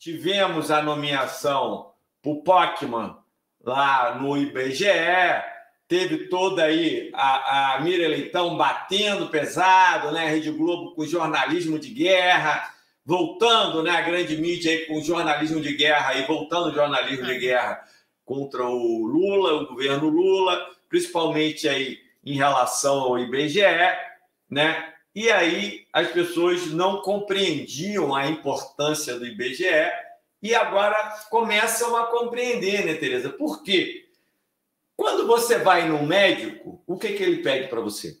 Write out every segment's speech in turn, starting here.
tivemos a nomeação para o Pokémon lá no IBGE, teve toda aí a, a Mira Leitão batendo pesado, né? A Rede Globo com jornalismo de guerra, voltando, né? A grande mídia aí com jornalismo de guerra e voltando jornalismo de guerra contra o Lula, o governo Lula, principalmente aí em relação ao IBGE, né? E aí as pessoas não compreendiam a importância do IBGE e agora começam a compreender, né, Tereza? Por quê? Quando você vai no médico, o que, que ele pede para você?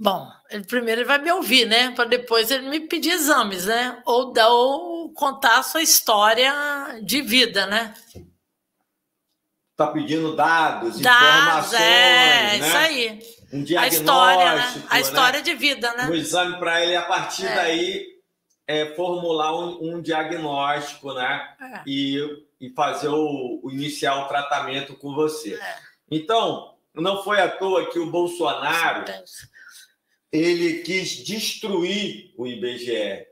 Bom, ele primeiro ele vai me ouvir, né? Para depois ele me pedir exames, né? Ou, ou contar a sua história de vida, né? Tá pedindo dados, dados informações, é, né? isso aí. Um diagnóstico, a história, né? A história né? de vida, né? Um exame para ele a partir é. daí é, formular um, um, diagnóstico, né? É. E, e fazer o, o, iniciar o tratamento com você. É. Então, não foi à toa que o Bolsonaro ele quis destruir o IBGE.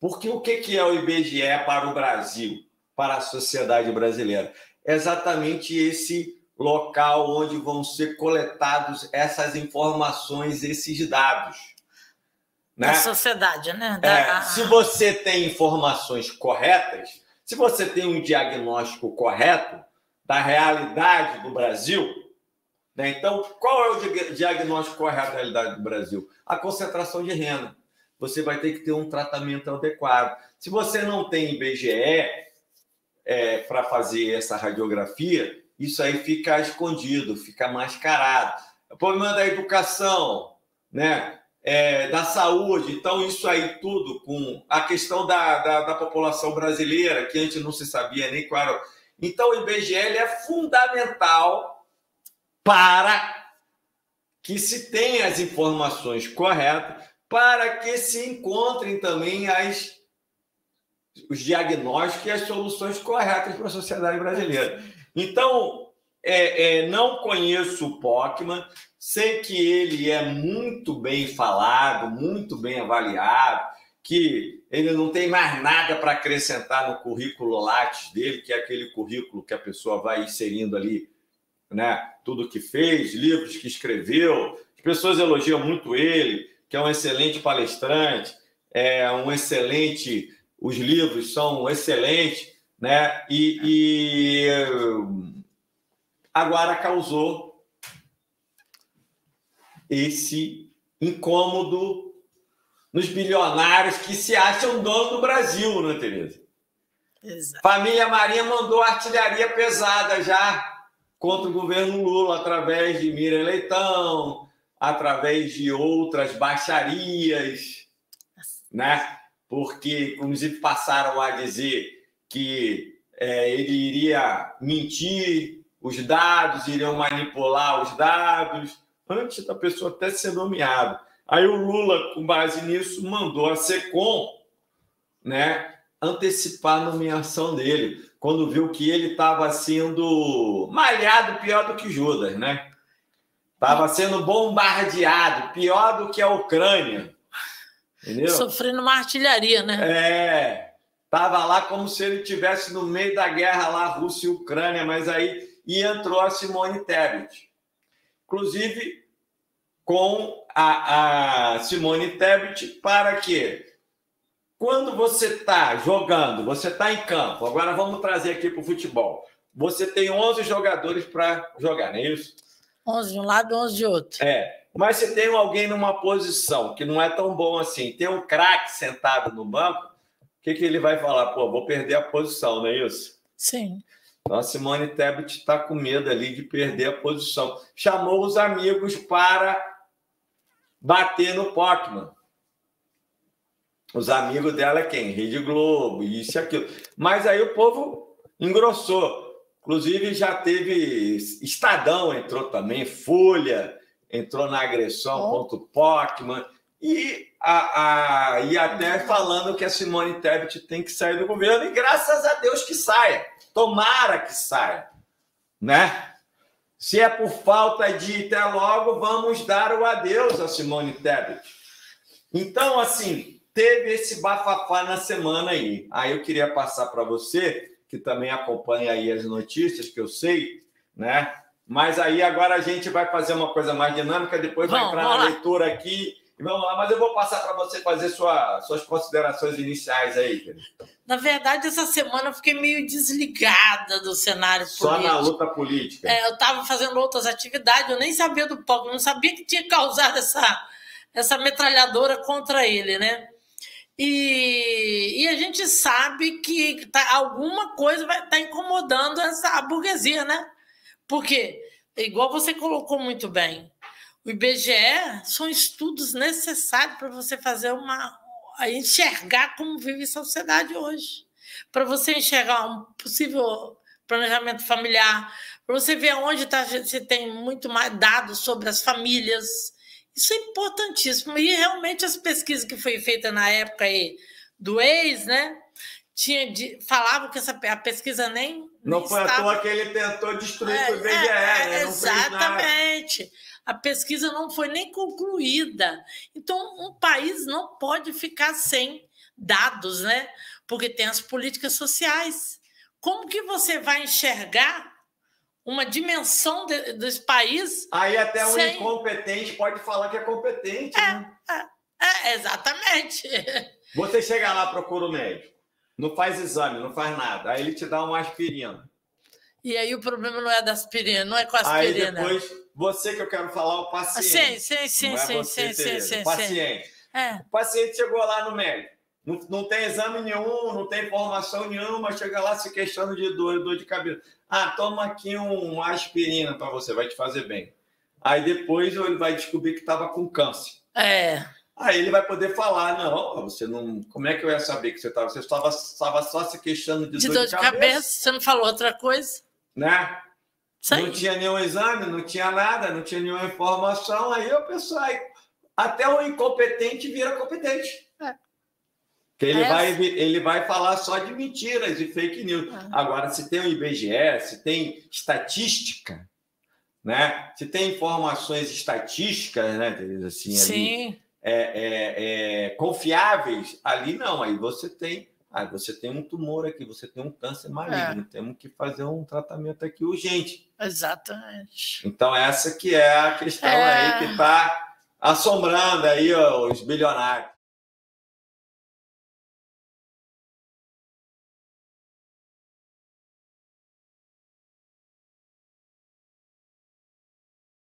Porque o que é o IBGE para o Brasil, para a sociedade brasileira? É exatamente esse local onde vão ser coletados essas informações, esses dados né? Da sociedade, né? Da... É, se você tem informações corretas, se você tem um diagnóstico correto da realidade do Brasil, né? então qual é o diagnóstico correto da realidade do Brasil? A concentração de renda. Você vai ter que ter um tratamento adequado. Se você não tem IBGE é, para fazer essa radiografia, isso aí fica escondido, fica mascarado. O problema da educação, né? é, da saúde, então isso aí tudo com a questão da, da, da, população brasileira, que antes não se sabia nem qual era. Então o IBGE é fundamental para que se tenha as informações corretas, para que se encontrem também as, os diagnósticos e as soluções corretas para a sociedade brasileira. Então, é, é, não conheço o Pockman, sei que ele é muito bem falado, muito bem avaliado, que ele não tem mais nada para acrescentar no currículo Lattes dele, que é aquele currículo que a pessoa vai inserindo ali, né? Tudo que fez, livros que escreveu. As pessoas elogiam muito ele, que é um excelente palestrante, é um excelente. Os livros são excelentes, né? E, e agora causou esse incômodo nos bilionários que se acham dono do Brasil, né, Tereza? Exato. Família Marinha mandou artilharia pesada já contra o governo Lula através de Mira Leitão, através de outras baixarias, né? Porque, inclusive, passaram a dizer que é, ele iria mentir os dados, iriam manipular os dados, antes da pessoa até ser nomeada. Aí o Lula, com base nisso, mandou a SECOM né, antecipar a nomeação dele, quando viu que ele estava sendo malhado pior do que Judas, né? Estava sendo bombardeado, pior do que a Ucrânia. Entendeu? Sofrendo uma artilharia, né? É. Tava lá como se ele tivesse no meio da guerra lá, Rússia e Ucrânia, mas aí e entrou a Simone Tebet. Inclusive, com a, a Simone Tebet, para quê? Quando você está jogando, você está em campo, agora vamos trazer aqui para o futebol. Você tem 11 jogadores para jogar, não é isso? 11 de um lado, 11 de outro. É, mas você tem alguém numa posição que não é tão bom assim, tem um craque sentado no banco, que, que ele vai falar? Pô, vou perder a posição, não é isso? Sim. Então a Simone Tebet está com medo ali de perder a posição. Chamou os amigos para bater no Pockman. Os amigos dela é quem? Rede Globo, isso e aquilo. Mas aí o povo engrossou. Inclusive já teve Estadão entrou também, Folha entrou na agressão oh. contra o Pockman. E, a, a, e até falando que a Simone Tebet tem que sair do governo, e graças a Deus que saia. Tomara que saia, né? Se é por falta de até logo, vamos dar o adeus a Simone Tebet. Então, assim, teve esse bafafá na semana aí. Aí eu queria passar para você, que também acompanha aí as notícias, que eu sei, né? Mas aí agora a gente vai fazer uma coisa mais dinâmica, depois Bom, vai entrar na leitura aqui. Vamos lá, mas eu vou passar para você fazer sua, suas considerações iniciais aí, querido. Na verdade, essa semana eu fiquei meio desligada do cenário Só político. Só na luta política. É, eu estava fazendo outras atividades, eu nem sabia do palco, não sabia que tinha causado essa, essa metralhadora contra ele, né? E, e a gente sabe que tá, alguma coisa vai estar tá incomodando essa, a burguesia, né? Porque, igual você colocou muito bem, o IBGE são estudos necessários para você fazer uma. enxergar como vive a sociedade hoje. Para você enxergar um possível planejamento familiar, para você ver onde tá, você tem muito mais dados sobre as famílias. Isso é importantíssimo. E realmente as pesquisas que foi feita na época aí do ex, né? Tinha de, falava que essa, a pesquisa nem. Não nem foi estava... à toa que ele tentou destruir é, o IBGE, é, né? É, exatamente a pesquisa não foi nem concluída. Então, um país não pode ficar sem dados, né? Porque tem as políticas sociais. Como que você vai enxergar uma dimensão de, dos países? Aí até um sem... incompetente pode falar que é competente. É, né? é, é, exatamente. Você chega lá, procura o médico, não faz exame, não faz nada. Aí ele te dá uma aspirina. E aí o problema não é da aspirina, não é com a aspirina. Aí depois você que eu quero falar, o paciente. Sim, sim, sim, é sim, você, sim, sim, sim, O paciente. É. O paciente chegou lá no médico. Não, não tem exame nenhum, não tem informação nenhuma, chega lá se queixando de dor, dor de cabeça. Ah, toma aqui um, uma aspirina para você, vai te fazer bem. Aí depois ele vai descobrir que estava com câncer. É. Aí ele vai poder falar, não, você não. Como é que eu ia saber que você estava? Você estava só se queixando de, de dor, dor de, de cabeça. cabeça. Você não falou outra coisa? Né? Não tinha nenhum exame, não tinha nada, não tinha nenhuma informação. Aí o pessoal, até o incompetente vira competente. É. Que ele, é. vai, ele vai falar só de mentiras e fake news. É. Agora, se tem o IBGE, se tem estatística, né? se tem informações estatísticas, né, assim, Sim. Ali, é, é, é, confiáveis, ali não, aí você tem ah, você tem um tumor aqui, você tem um câncer maligno, é. temos que fazer um tratamento aqui urgente. Exatamente. Então, essa que é a questão é. aí que está assombrando aí ó, os bilionários.